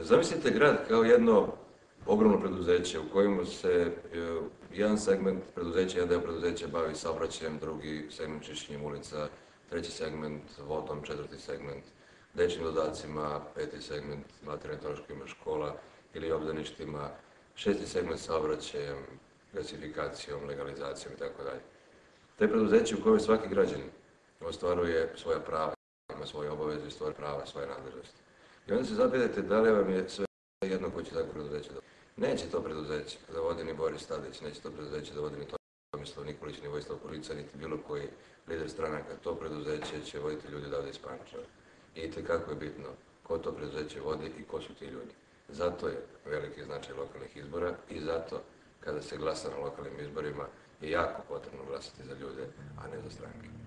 Zamislite grad kao jedno ogromno preduzeće u kojemu se e, jedan segment preduzeća, jedan deo preduzeća bavi saobraćajem, drugi segment čišćenjem ulica, treći segment vodom, četvrti segment dečjim dodacima, peti segment materijalnim troškovima škola ili obdaništima, šesti segment saobraćajem, gasifikacijom, legalizacijom i tako dalje. To je preduzeće u kojem svaki građanin ostvaruje svoja prava, ima svoje obaveze, svoje prava, svoje nadležnosti. I onda se zapitajte da li vam je sve jedno ko će tako preduzeće da Neće to preduzeće da vodi ni Boris Tadić, neće to preduzeće da vodi ni Tomislav Nikolić, ni Vojislav Polica, niti bilo koji lider stranaka. To preduzeće će voditi ljudi davde iz Pančeva. I kako je bitno ko to preduzeće vodi i ko su ti ljudi. Zato je veliki značaj lokalnih izbora i zato kada se glasa na lokalnim izborima je jako potrebno glasati za ljude, a ne za stranke.